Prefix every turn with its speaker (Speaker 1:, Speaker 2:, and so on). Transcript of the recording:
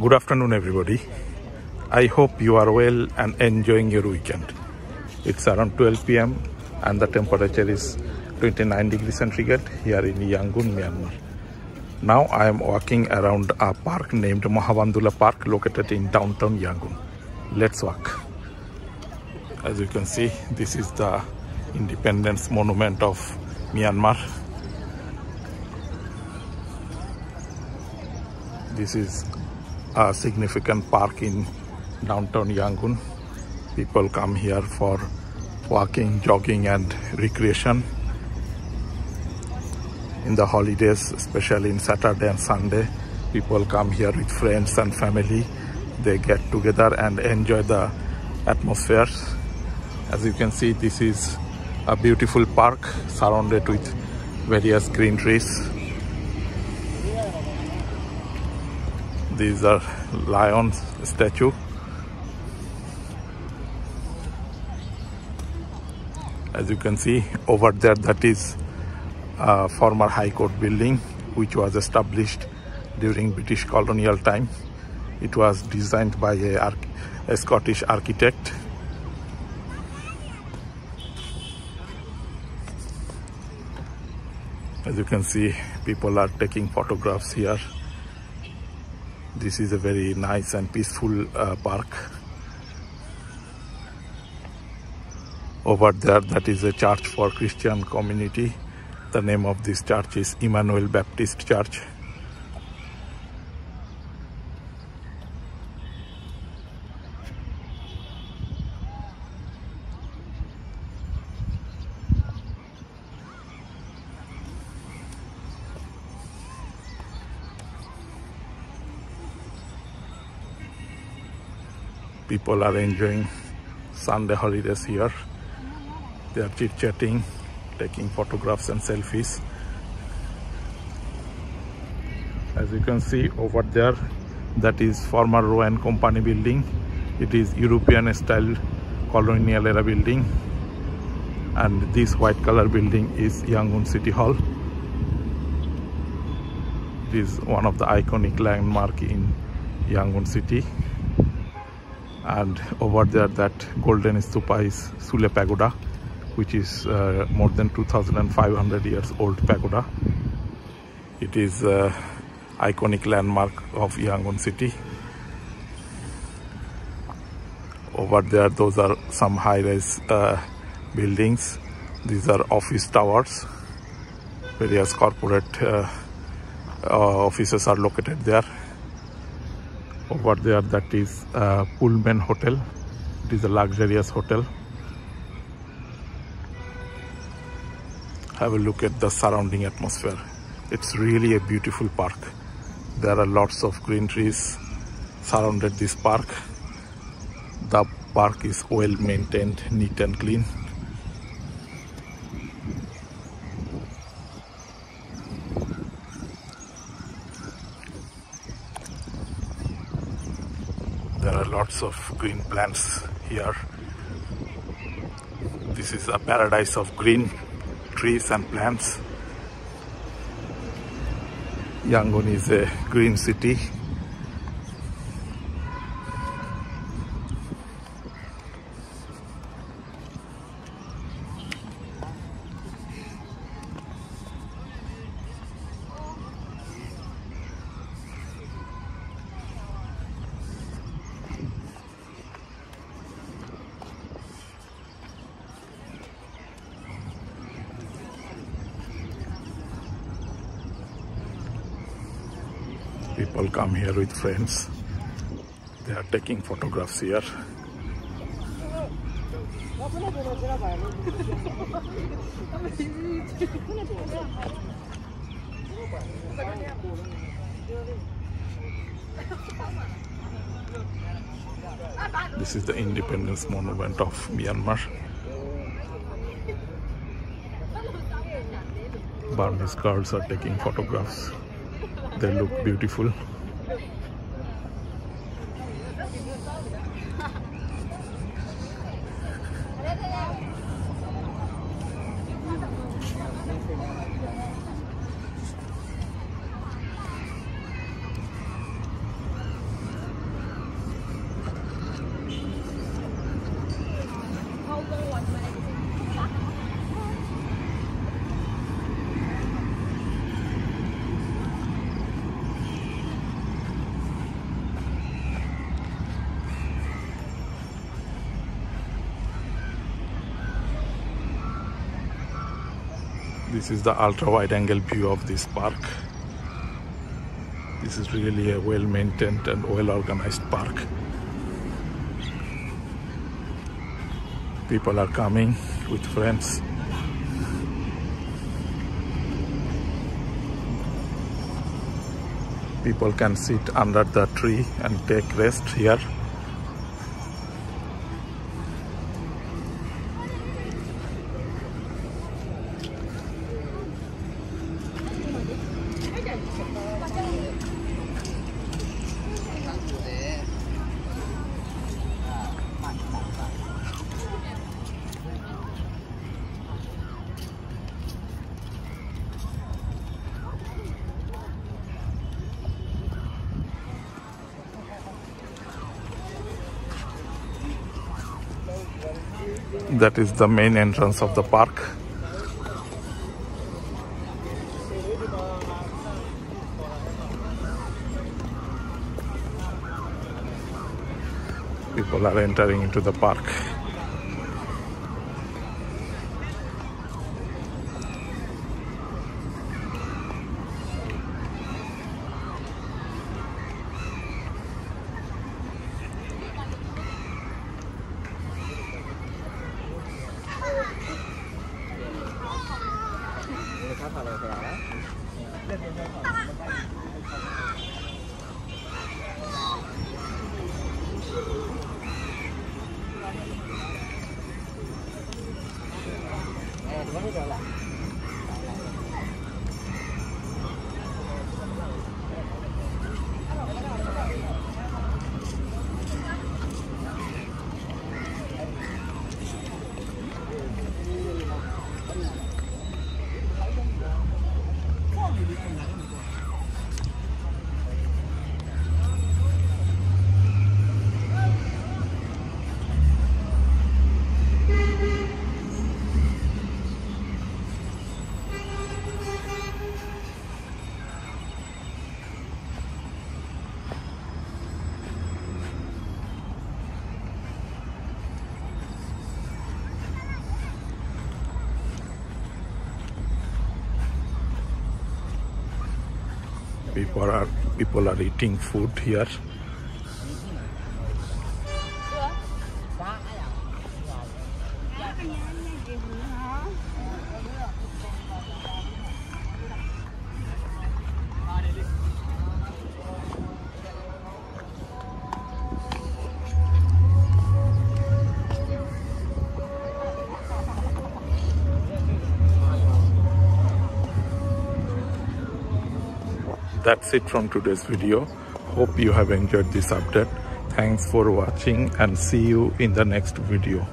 Speaker 1: Good afternoon, everybody. I hope you are well and enjoying your weekend. It's around 12 pm and the temperature is 29 degrees centigrade here in Yangon, Myanmar. Now I am walking around a park named Mahabandula Park located in downtown Yangon. Let's walk. As you can see, this is the Independence Monument of Myanmar. This is a significant park in downtown Yangon. People come here for walking, jogging and recreation. In the holidays, especially in Saturday and Sunday, people come here with friends and family. They get together and enjoy the atmosphere. As you can see, this is a beautiful park surrounded with various green trees. These are lion statue. As you can see over there, that is a former High Court building which was established during British colonial time. It was designed by a, a Scottish architect. As you can see, people are taking photographs here. This is a very nice and peaceful uh, park. Over there, that is a church for Christian community. The name of this church is Emmanuel Baptist Church. People are enjoying Sunday holidays here. They are chit-chatting, taking photographs and selfies. As you can see over there, that is former Rowe and Company building. It is European style colonial era building. And this white color building is Yangon City Hall. It is one of the iconic landmark in Yangon City and over there that golden stupa is Sule Pagoda which is uh, more than 2500 years old pagoda. It is uh, iconic landmark of Yangon city. Over there those are some high-rise uh, buildings. These are office towers. Various corporate uh, uh, offices are located there over there that is uh, Pullman Hotel. It is a luxurious hotel. Have a look at the surrounding atmosphere. It's really a beautiful park. There are lots of green trees surrounded this park. The park is well maintained, neat and clean. There are lots of green plants here. This is a paradise of green trees and plants. Yangon is a green city people come here with friends. They are taking photographs here. This is the independence monument of myanmar. Burmese girls are taking photographs they look beautiful This is the ultra wide angle view of this park. This is really a well maintained and well organized park. People are coming with friends. People can sit under the tree and take rest here. That is the main entrance of the park. People are entering into the park.
Speaker 2: ထားပါလို့ခင်ဗျာ။လက်ပြန်ထားပါ
Speaker 1: people are people are eating food here that's it from today's video. Hope you have enjoyed this update. Thanks for watching and see you in the next video